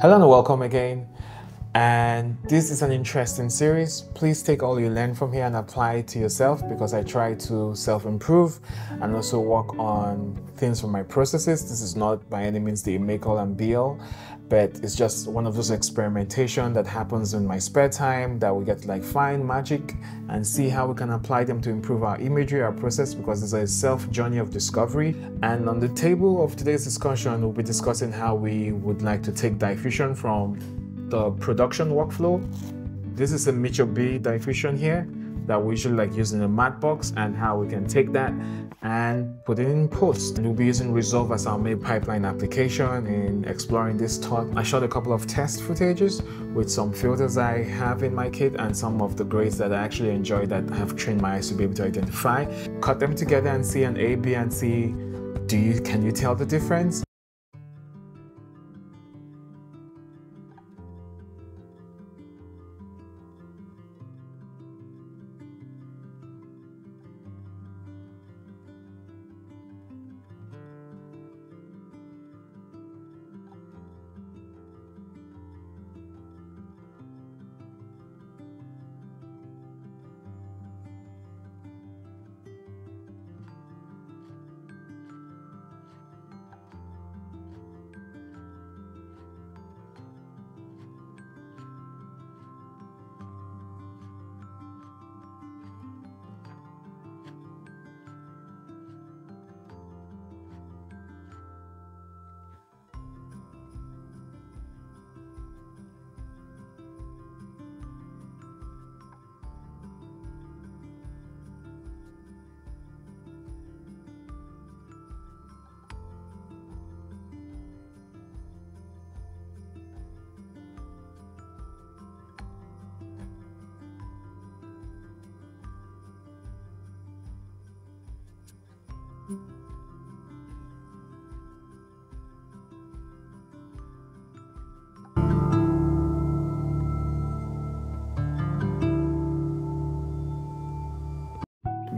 Hello and welcome again. And this is an interesting series. Please take all you learn from here and apply it to yourself because I try to self improve and also work on things from my processes. This is not by any means the make all and be all, but it's just one of those experimentation that happens in my spare time that we get to like find magic and see how we can apply them to improve our imagery, our process, because it's a self journey of discovery. And on the table of today's discussion, we'll be discussing how we would like to take diffusion from the production workflow. This is a Mitchell B diffusion here that we usually like using a matte box and how we can take that and put it in post. And we'll be using Resolve as our main pipeline application in exploring this talk. I shot a couple of test footages with some filters I have in my kit and some of the grades that I actually enjoy that I have trained my eyes to be able to identify. Cut them together and see an A, B, and C. do you can you tell the difference?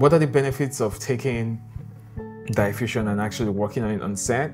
What are the benefits of taking diffusion and actually working on it on set?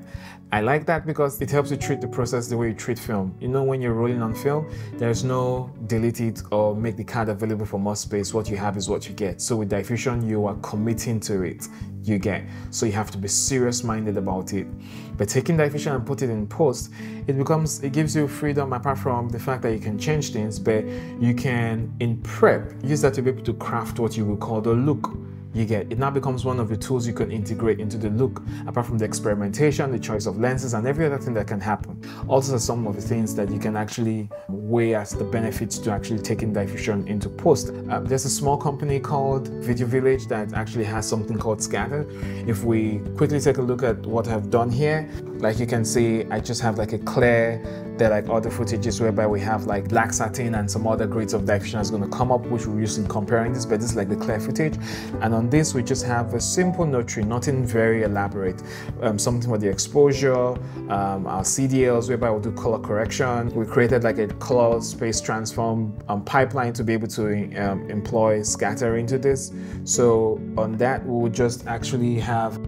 I like that because it helps you treat the process the way you treat film. You know, when you're rolling on film, there's no delete it or make the card available for more space. What you have is what you get. So with diffusion, you are committing to it. You get. So you have to be serious minded about it. But taking diffusion and put it in post, it becomes, it gives you freedom apart from the fact that you can change things, but you can, in prep, use that to be able to craft what you will call the look you get. It now becomes one of the tools you can integrate into the look, apart from the experimentation, the choice of lenses, and every other thing that can happen. Also, some of the things that you can actually weigh as the benefits to actually taking diffusion into post. Um, there's a small company called Video Village that actually has something called Scatter. If we quickly take a look at what I've done here, like you can see, I just have like a clear there like other footages whereby we have like black satin and some other grades of diffusion is going to come up, which we use in comparing this, but this is like the clear footage. And on this, we just have a simple node tree, nothing very elaborate. Um, something for the exposure, um, our CDLs, whereby we'll do color correction. We created like a color space transform um, pipeline to be able to um, employ scatter into this. So on that, we will just actually have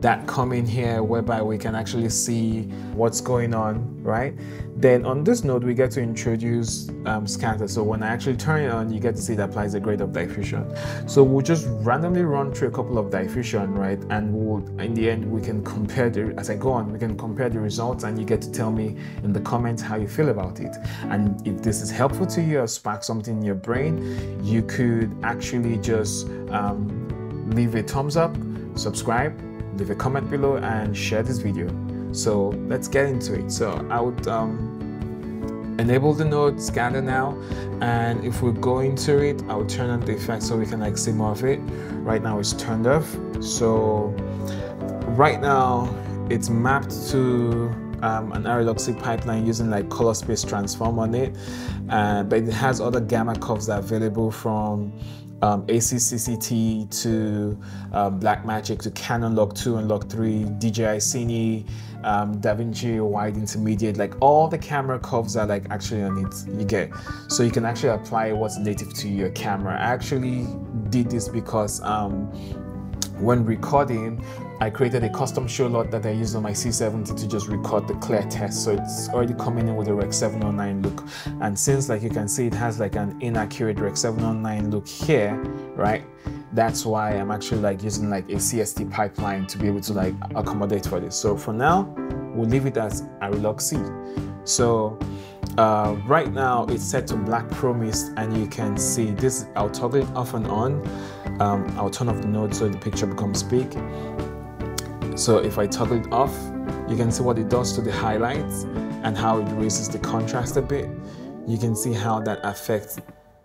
that come in here whereby we can actually see what's going on, right? Then on this node, we get to introduce um, scatter. So when I actually turn it on, you get to see it applies a grade of diffusion. So we'll just randomly run through a couple of diffusion, right? And we'll, in the end, we can compare the, as I go on, we can compare the results and you get to tell me in the comments how you feel about it. And if this is helpful to you or spark something in your brain, you could actually just um, leave a thumbs up, subscribe, leave a comment below and share this video. So let's get into it. So I would um, enable the node scanner now and if we go into it I will turn on the effect so we can like see more of it right now it's turned off so right now it's mapped to um, an ARRI LogC pipeline using like color space transform on it uh, but it has other gamma curves that are available from um, ACEScct to um, Blackmagic to Canon Log 2 and Log 3, DJI Cine, um, DaVinci Wide Intermediate, like all the camera curves are like actually on it, you get. So you can actually apply what's native to your camera. I actually did this because um, when recording, I created a custom show LUT that I used on my C70 to just record the clear test. So it's already coming in with a Rec 709 look. And since like you can see, it has like an inaccurate Rec 709 look here, right? That's why I'm actually like using like a CST pipeline to be able to like accommodate for this. So for now, we'll leave it as ARRI LogC. So uh, right now it's set to Black Pro-Mist and you can see this, I'll toggle it off and on. Um, I'll turn off the node so the picture becomes big so if I toggle it off, you can see what it does to the highlights and how it raises the contrast a bit. You can see how that affects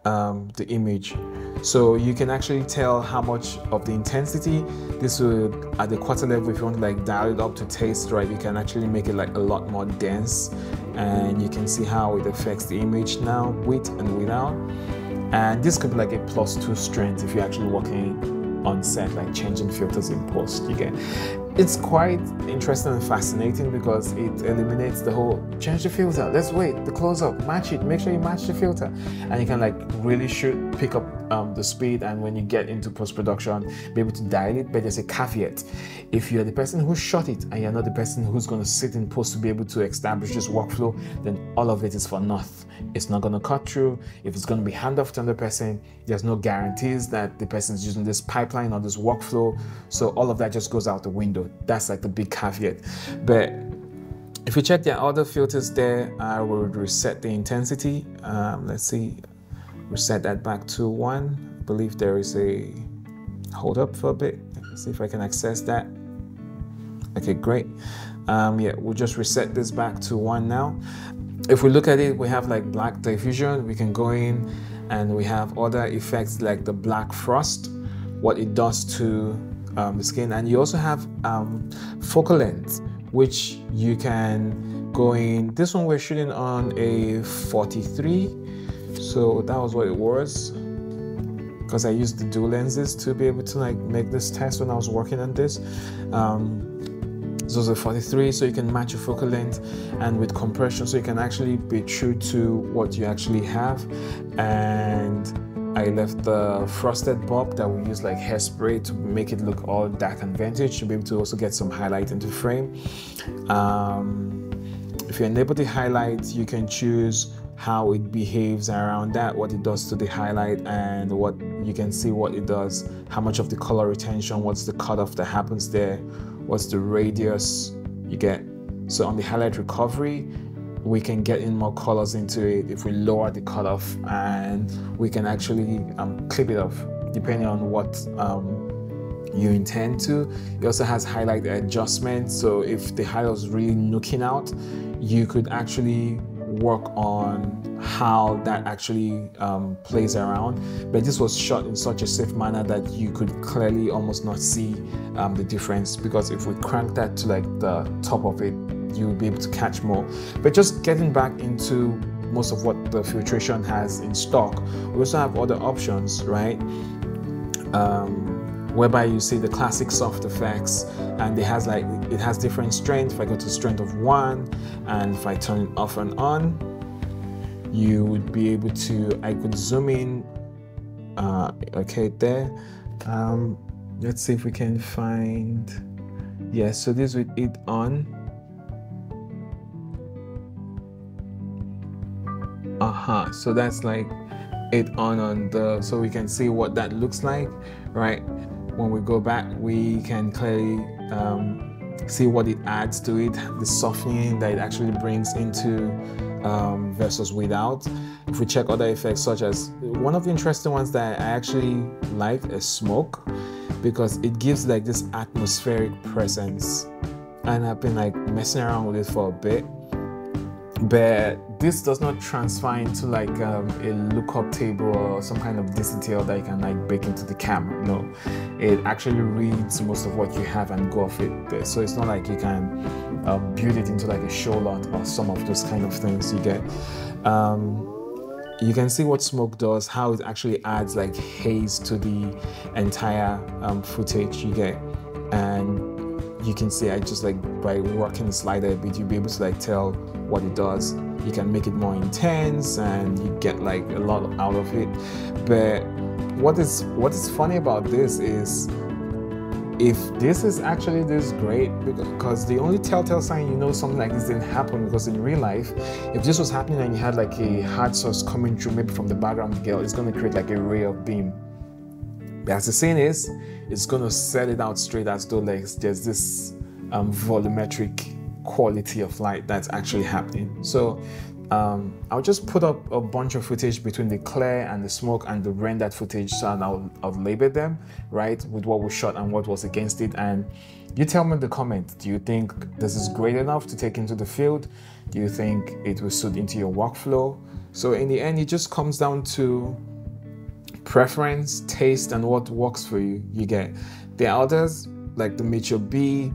um, the image. So you can actually tell how much of the intensity this would at the quarter level if you want to like dial it up to taste right you can actually make it like a lot more dense. And you can see how it affects the image now with and without. And this could be like a plus two strength if you're actually working on set like changing filters in post you get it's quite interesting and fascinating because it eliminates the whole change the filter. Let's wait the close up match it make sure you match the filter. And you can like really shoot pick up um, the speed and when you get into post-production be able to dial it but there's a caveat. If you're the person who shot it and you're not the person who's going to sit in post to be able to establish this workflow then all of it is for naught. it's not going to cut through. If it's going to be hand off to another person there's no guarantees that the person is using this pipeline or this workflow. So all of that just goes out the window. That's like the big caveat. But if you check the other filters there i will reset the intensity. Um, let's see reset that back to one. I believe there is a hold up for a bit. Let's see if I can access that. Okay, great. Um, yeah, we'll just reset this back to one now. If we look at it, we have like black diffusion. We can go in and we have other effects like the black frost, what it does to um, the skin. And you also have um, focal length, which you can go in. This one we're shooting on a 43 so that was what it was because I used the dual lenses to be able to like make this test when I was working on this. Um, this was a 43 so you can match your focal length and with compression so you can actually be true to what you actually have and I left the frosted bob that we use like hairspray to make it look all dark and vintage to be able to also get some highlight into frame. Um, if you enable the highlight, you can choose how it behaves around that, what it does to the highlight, and what you can see what it does, how much of the color retention, what's the cutoff that happens there, what's the radius you get. So on the highlight recovery, we can get in more colors into it if we lower the cutoff and we can actually um, clip it off depending on what um, you intend to. It also has highlight adjustment. So if the highlight is really nooking out, you could actually work on how that actually um, plays around. But this was shot in such a safe manner that you could clearly almost not see um, the difference because if we crank that to like the top of it, you'll be able to catch more. But just getting back into most of what the filtration has in stock, we also have other options, right? Um, whereby you see the classic soft effects and it has like it has different strength. If i go to strength of one and if i turn it off and on you would be able to i could zoom in uh, okay there. Um, let's see if we can find yes yeah, so this with it on. Uh-huh so that's like it on on the so we can see what that looks like right when we go back, we can clearly um, see what it adds to it, the softening that it actually brings into um, versus without. If we check other effects, such as one of the interesting ones that I actually like is smoke because it gives like this atmospheric presence. And I've been like messing around with it for a bit but this does not transfer into like um, a lookup table or some kind of detail that you can like bake into the camera no. It actually reads most of what you have and go off it there. So it's not like you can um, build it into like a show LUT or some of those kind of things you get. Um, you can see what smoke does how it actually adds like haze to the entire um, footage you get. And you can see I just like by working the slider a bit you'll be able to like tell what it does. You can make it more intense and you get like a lot out of it. But what is what is funny about this is if this is actually this great because the only telltale sign you know something like this didn't happen because in real life if this was happening and you had like a hard source coming through maybe from the background girl it's going to create like a ray of beam but as the saying is it's going to set it out straight as though like there's this um, volumetric quality of light that's actually happening. So um, I'll just put up a bunch of footage between the clear and the smoke and the rendered footage so and I'll, I'll label them right with what was shot and what was against it. And you tell me in the comment do you think this is great enough to take into the field? Do you think it will suit into your workflow? So in the end it just comes down to preference taste and what works for you. You get the others like the Mitchell B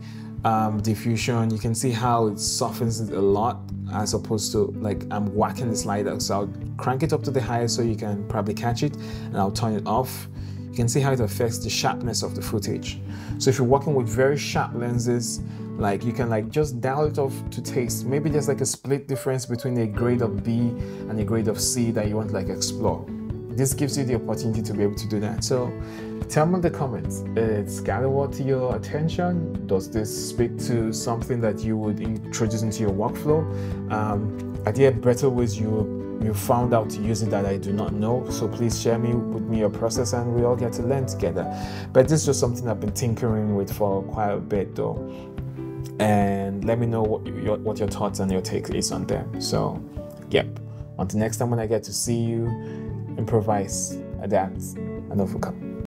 um, diffusion you can see how it softens it a lot as opposed to like I'm whacking the slider. So I'll crank it up to the highest so you can probably catch it and I'll turn it off. You can see how it affects the sharpness of the footage. So if you're working with very sharp lenses, like you can like just dial it off to taste. Maybe there's like a split difference between a grade of B and a grade of C that you want to like explore. This gives you the opportunity to be able to do that. So tell me in the comments, it's gathered what to your attention? Does this speak to something that you would introduce into your workflow? Um, are there better ways you you found out it that I do not know? So please share me with me your process and we all get to learn together. But this is just something I've been tinkering with for quite a bit though. And let me know what your, what your thoughts and your take is on them. So, yep. Until next time when I get to see you, improvise, adapt, and overcome.